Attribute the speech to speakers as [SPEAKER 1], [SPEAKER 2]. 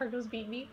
[SPEAKER 1] Argos beat me.